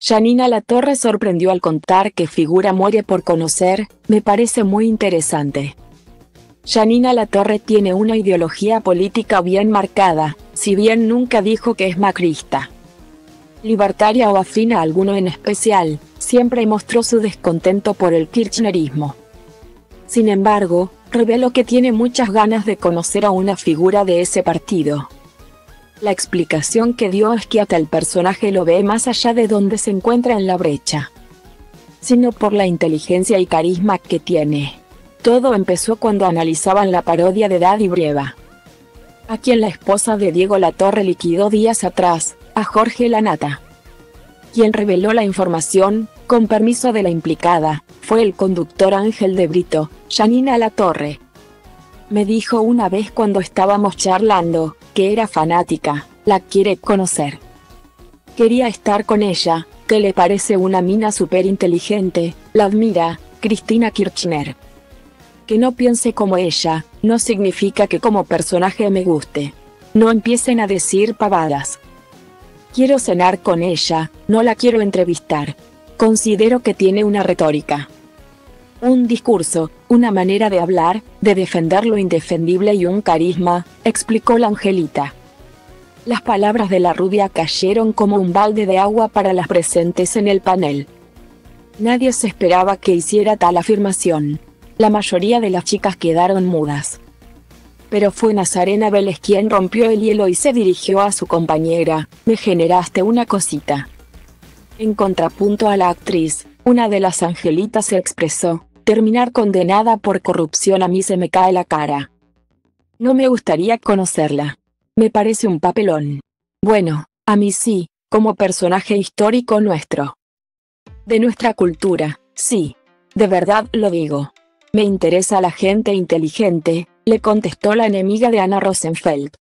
Janina Latorre sorprendió al contar que figura muere por conocer, me parece muy interesante. Janina Latorre tiene una ideología política bien marcada, si bien nunca dijo que es macrista. Libertaria o afín a alguno en especial, siempre mostró su descontento por el kirchnerismo. Sin embargo, reveló que tiene muchas ganas de conocer a una figura de ese partido. La explicación que dio es que hasta el personaje lo ve más allá de donde se encuentra en la brecha, sino por la inteligencia y carisma que tiene. Todo empezó cuando analizaban la parodia de Daddy Brieva, a quien la esposa de Diego Latorre liquidó días atrás, a Jorge Lanata. Quien reveló la información, con permiso de la implicada, fue el conductor Ángel de Brito, Janina Latorre. Me dijo una vez cuando estábamos charlando, que era fanática, la quiere conocer. Quería estar con ella, que le parece una mina súper inteligente, la admira, Cristina Kirchner. Que no piense como ella, no significa que como personaje me guste. No empiecen a decir pavadas. Quiero cenar con ella, no la quiero entrevistar. Considero que tiene una retórica. Un discurso, una manera de hablar, de defender lo indefendible y un carisma, explicó la angelita. Las palabras de la rubia cayeron como un balde de agua para las presentes en el panel. Nadie se esperaba que hiciera tal afirmación. La mayoría de las chicas quedaron mudas. Pero fue Nazarena Vélez quien rompió el hielo y se dirigió a su compañera, me generaste una cosita. En contrapunto a la actriz, una de las angelitas se expresó, terminar condenada por corrupción a mí se me cae la cara. No me gustaría conocerla. Me parece un papelón. Bueno, a mí sí, como personaje histórico nuestro. De nuestra cultura, sí. De verdad lo digo. Me interesa la gente inteligente, le contestó la enemiga de Ana Rosenfeld.